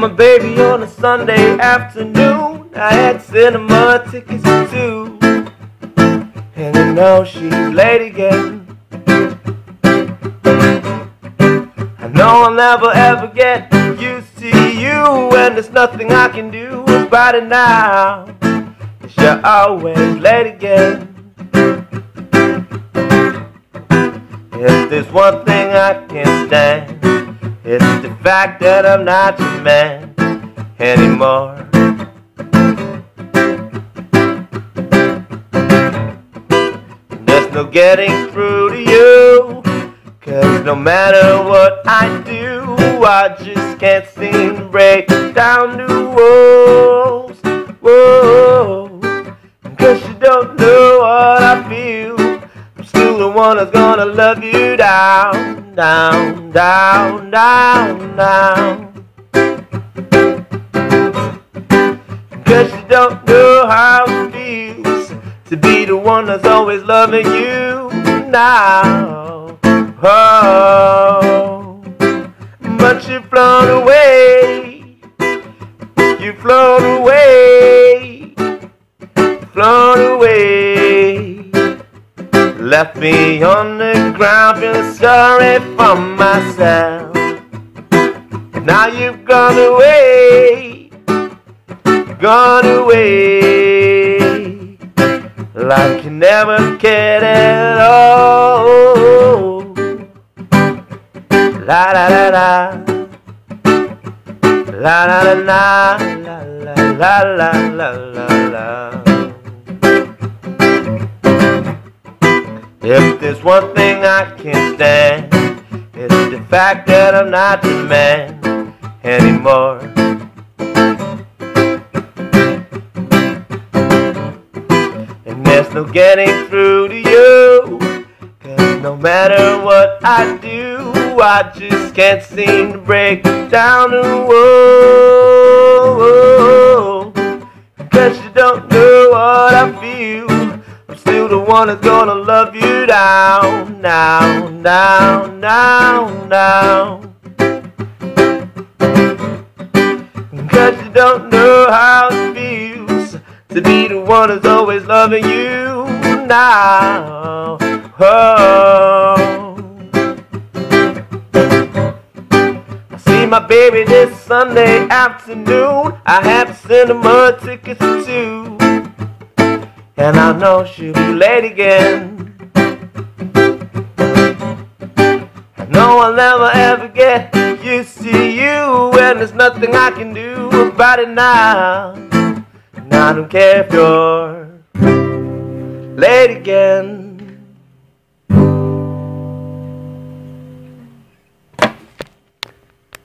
my baby on a Sunday afternoon. I had cinema tickets too. And I know she's late again. I know I'll never ever get used to you, and there's nothing I can do about it now. Cause you're always late again. If there's one thing I can't stand, it's the fact that I'm not your man anymore. There's no getting through to you, cause no matter what I do, I just can't seem to break down the walls. Whoa, cause you don't know what I feel. I'm still the one that's gonna love you down, down, down, down, down. Cause you don't know how it feels to be the one that's always loving you now. Oh, but you've flown away. You've flown away. Flown away. Left me on the ground, feeling sorry for myself. Now you've gone away, gone away, like you never cared at all. La la la la, la la la la, la la la la la la. If there's one thing I can't stand, it's the fact that I'm not the man anymore. And there's no getting through to you. Cause no matter what I do, I just can't seem to break down the wall. Still the one that's gonna love you down, down, down, down, down. Cause you don't know how it feels to be the one that's always loving you now. Oh. I see my baby this Sunday afternoon. I have cinema tickets too. And I know she'll be late again. Know I'll never ever get used to you, and there's nothing I can do about it now. And I don't care if you're late again.